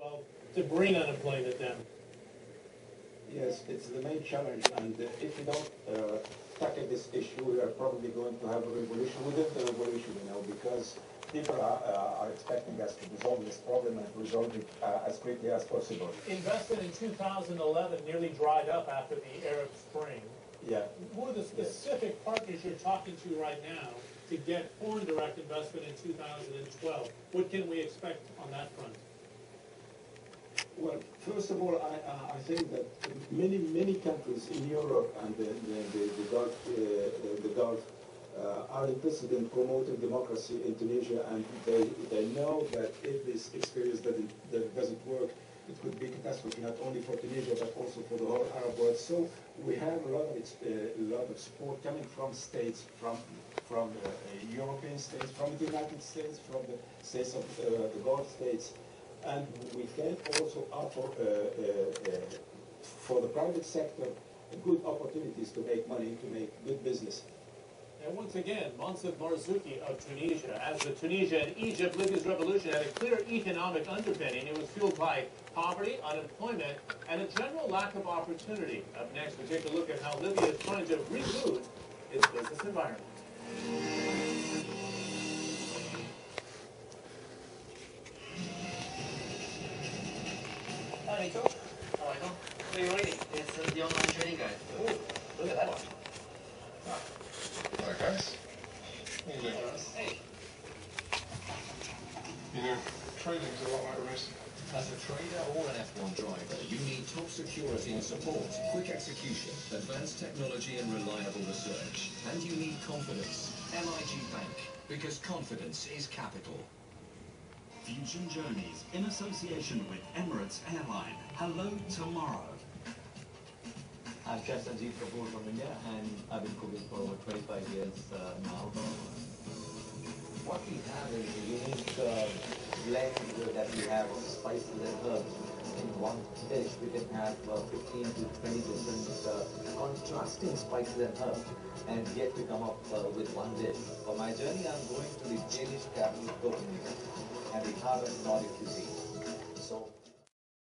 Well, to bring unemployment down. Yes, it's the main challenge, and uh, if we don't uh, tackle this issue, we are probably going to have a revolution within the revolution, you know, because people are, uh, are expecting us to resolve this problem and resolve it uh, as quickly as possible. Investment in 2011 nearly dried up after the Arab Spring. Yeah. Who are the specific partners you're talking to right now to get foreign direct investment in 2012? What can we expect on that front? Well, first of all, I, uh, I think that many, many countries in Europe and the, the, the, the Gulf, uh, the Gulf uh, are interested in promoting democracy in Tunisia, and they, they know that if this experience doesn't, that doesn't work, it could be catastrophe not only for Tunisia but also for the whole Arab world. So we have a lot of uh, lot of support coming from states, from from uh, European states, from the United States, from the states of uh, the Gulf states, and we can also offer uh, uh, uh, for the private sector good opportunities to make money, to make good business. And once again, Moncef Marzouki of Tunisia, as the Tunisia and Egypt Libya's revolution had a clear economic underpinning. It was fueled by poverty, unemployment, and a general lack of opportunity. Up next, we take a look at how Libya is trying to reboot its business environment. Hi. How are you? What are you reading? It's uh, the online trading guide. Ooh, look at that one. Hi guys. Doing guys? Hey, You know, trading's a lot like racing. As a trader or an F1 driver, you need top security and support, quick execution, advanced technology and reliable research. And you need confidence. MIG Bank, because confidence is capital. Fusion Journeys in association with Emirates Airline. Hello tomorrow. I'm Chef Sanjeev Kapoor from India and I've been cooking for over 25 years uh, now. What we have is a unique uh, blend that we have of spices and herbs. In one dish we can have uh, 15 to 20 different uh, contrasting spices and herbs and yet to come up uh, with one dish. For my journey I'm going to the Danish capital Copenhagen how to cuisine. So